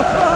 Go!